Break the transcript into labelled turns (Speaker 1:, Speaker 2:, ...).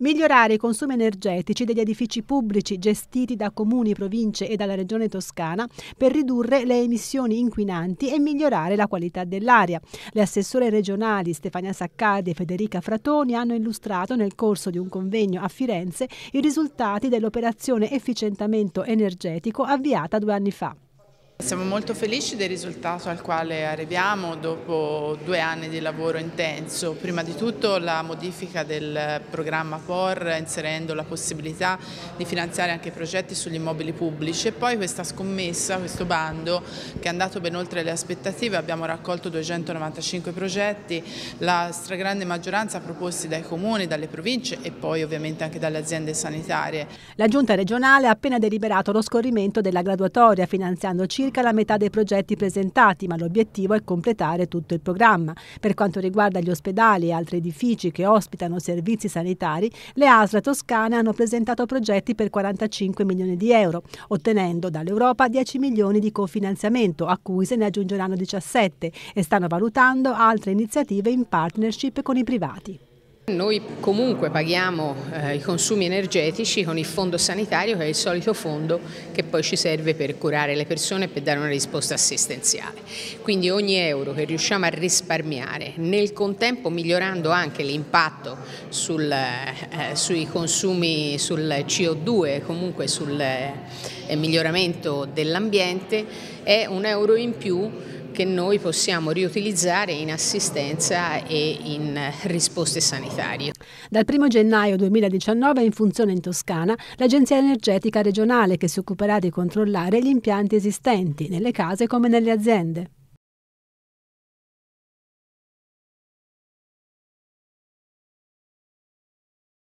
Speaker 1: Migliorare i consumi energetici degli edifici pubblici gestiti da comuni, province e dalla regione toscana per ridurre le emissioni inquinanti e migliorare la qualità dell'aria. Le assessore regionali Stefania Saccardi e Federica Fratoni hanno illustrato nel corso di un convegno a Firenze i risultati dell'operazione efficientamento energetico avviata due anni fa.
Speaker 2: Siamo molto felici del risultato al quale arriviamo dopo due anni di lavoro intenso. Prima di tutto la modifica del programma POR inserendo la possibilità di finanziare anche progetti sugli immobili pubblici e poi questa scommessa, questo bando che è andato ben oltre le aspettative. Abbiamo raccolto 295 progetti, la stragrande maggioranza proposti dai comuni, dalle province e poi ovviamente anche dalle aziende sanitarie.
Speaker 1: La giunta regionale ha appena deliberato lo scorrimento della graduatoria finanziando circa circa la metà dei progetti presentati, ma l'obiettivo è completare tutto il programma. Per quanto riguarda gli ospedali e altri edifici che ospitano servizi sanitari, le ASLA toscane hanno presentato progetti per 45 milioni di euro, ottenendo dall'Europa 10 milioni di cofinanziamento, a cui se ne aggiungeranno 17, e stanno valutando altre iniziative in partnership con i privati.
Speaker 3: Noi comunque paghiamo eh, i consumi energetici con il fondo sanitario che è il solito fondo che poi ci serve per curare le persone e per dare una risposta assistenziale. Quindi ogni euro che riusciamo a risparmiare nel contempo migliorando anche l'impatto sul, eh, sui consumi sul CO2 e comunque sul eh, miglioramento dell'ambiente è un euro in più che noi possiamo riutilizzare in assistenza e in risposte sanitarie.
Speaker 1: Dal 1 gennaio 2019 è in funzione in Toscana l'Agenzia Energetica Regionale che si occuperà di controllare gli impianti esistenti nelle case come nelle aziende.